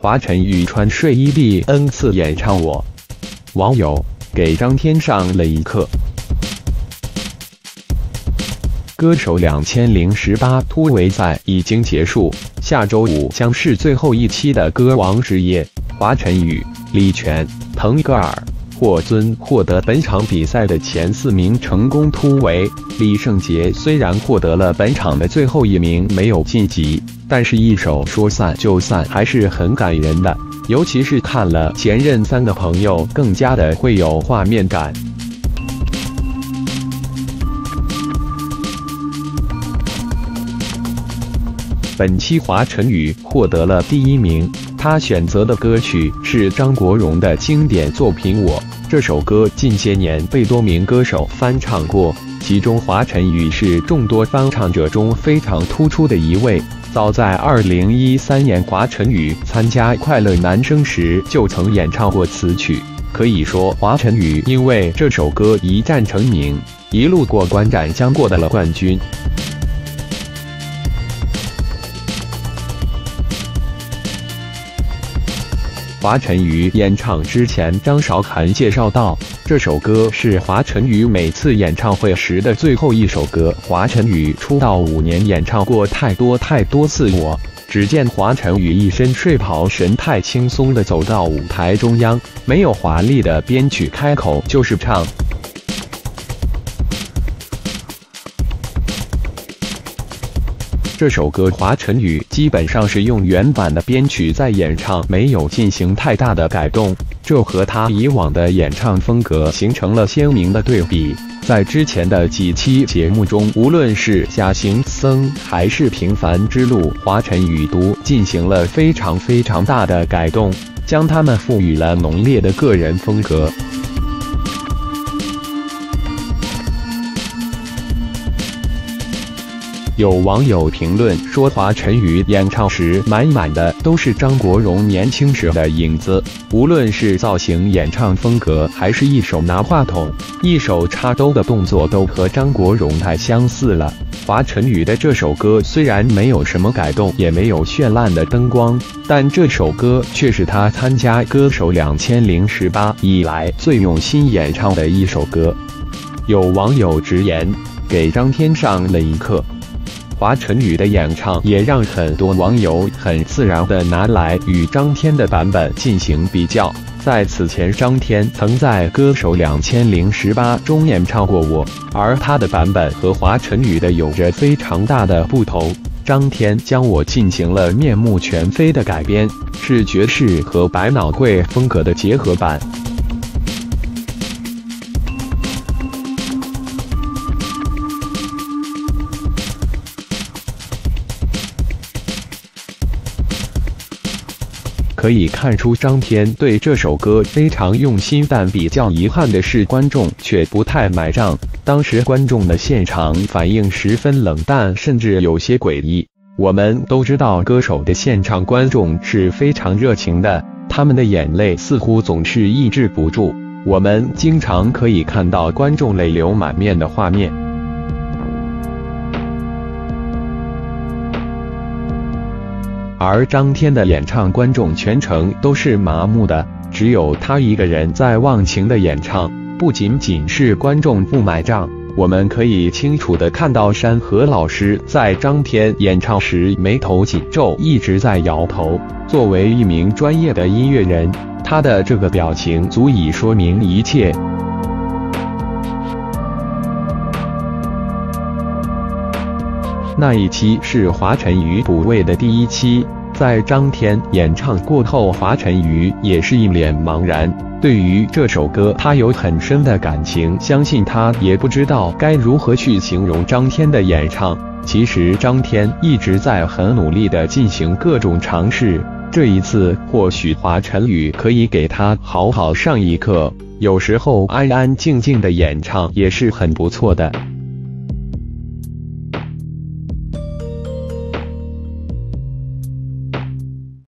华晨宇穿睡衣第 N 次演唱我。网友给张天上了一课。歌手两千零十八突围赛已经结束，下周五将是最后一期的歌王之夜。华晨宇、李泉、腾格尔、霍尊获得本场比赛的前四名成功突围。李圣杰虽然获得了本场的最后一名，没有晋级，但是一首说散就散还是很感人的，尤其是看了前任三的朋友，更加的会有画面感。本期华晨宇获得了第一名，他选择的歌曲是张国荣的经典作品《我》。这首歌近些年被多名歌手翻唱过，其中华晨宇是众多翻唱者中非常突出的一位。早在2013年，华晨宇参加《快乐男声》时就曾演唱过此曲，可以说华晨宇因为这首歌一战成名，一路过关斩将，获得了冠军。华晨宇演唱之前，张韶涵介绍道，这首歌是华晨宇每次演唱会时的最后一首歌。华晨宇出道五年，演唱过太多太多次。我只见华晨宇一身睡袍，神态轻松地走到舞台中央，没有华丽的编曲，开口就是唱。这首歌华晨宇基本上是用原版的编曲在演唱，没有进行太大的改动，这和他以往的演唱风格形成了鲜明的对比。在之前的几期节目中，无论是假行僧还是平凡之路，华晨宇都进行了非常非常大的改动，将他们赋予了浓烈的个人风格。有网友评论说，华晨宇演唱时满满的都是张国荣年轻时的影子，无论是造型、演唱风格，还是一手拿话筒、一手插兜的动作，都和张国荣太相似了。华晨宇的这首歌虽然没有什么改动，也没有绚烂的灯光，但这首歌却是他参加《歌手两千零十八》以来最用心演唱的一首歌。有网友直言，给张天上了一课。华晨宇的演唱也让很多网友很自然地拿来与张天的版本进行比较。在此前，张天曾在《歌手两千零十八》中演唱过我，而他的版本和华晨宇的有着非常大的不同。张天将我进行了面目全非的改编，是爵士和百脑汇风格的结合版。可以看出张天对这首歌非常用心，但比较遗憾的是观众却不太买账。当时观众的现场反应十分冷淡，甚至有些诡异。我们都知道歌手的现场观众是非常热情的，他们的眼泪似乎总是抑制不住，我们经常可以看到观众泪流满面的画面。而张天的演唱，观众全程都是麻木的，只有他一个人在忘情的演唱。不仅仅是观众不买账，我们可以清楚的看到山河老师在张天演唱时眉头紧皱，一直在摇头。作为一名专业的音乐人，他的这个表情足以说明一切。那一期是华晨宇补位的第一期，在张天演唱过后，华晨宇也是一脸茫然。对于这首歌，他有很深的感情，相信他也不知道该如何去形容张天的演唱。其实张天一直在很努力的进行各种尝试，这一次或许华晨宇可以给他好好上一课。有时候安安静静的演唱也是很不错的。